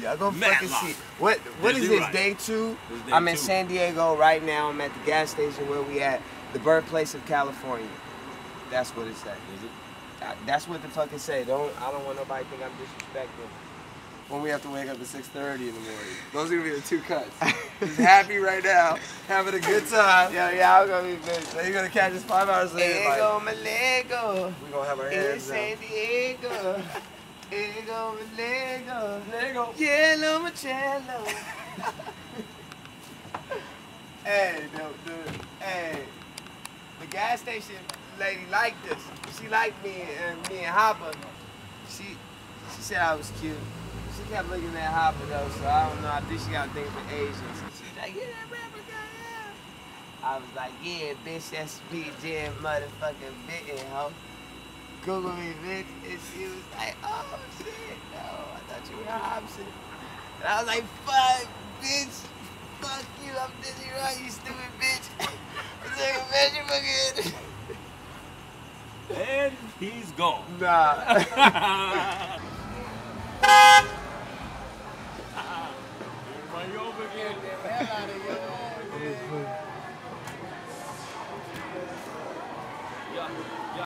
Y'all gonna fucking Matlock. see. What what is Dizzy this? Wright. Day two. This day I'm in two. San Diego right now. I'm at the gas station where we at, the birthplace of California. That's what it says. Is it? Uh, That's what the fucking say. Don't I don't want nobody to think I'm disrespecting. When we have to wake up at 6:30 in the morning. Those are gonna be the two cuts. Just happy right now, having a good time. Yeah, yeah, I'm gonna be busy. So you're gonna catch us five hours later. There like, go my Lego. we gonna have our In hands down. San Diego. There go my Lego. Lego. Yellow Marcello. Hey, the, the, hey, the gas station lady liked us. She liked me and me and Hoppa. She she said I was cute. She kept looking at Hoppa though, so I don't know. I think she got things for Asians. She's like, yeah, that rapper guy, yeah. I was like, yeah, bitch, that's me, Jam motherfucking bitten, ho. Google me, bitch. And she was like, oh shit, no, I thought you were Hopsin. And I was like, fuck, bitch. Fuck you, I'm Dizzy Wright, you stupid bitch. I'm taking a measure again. And he's gone. Nah. Everybody over again. Yeah.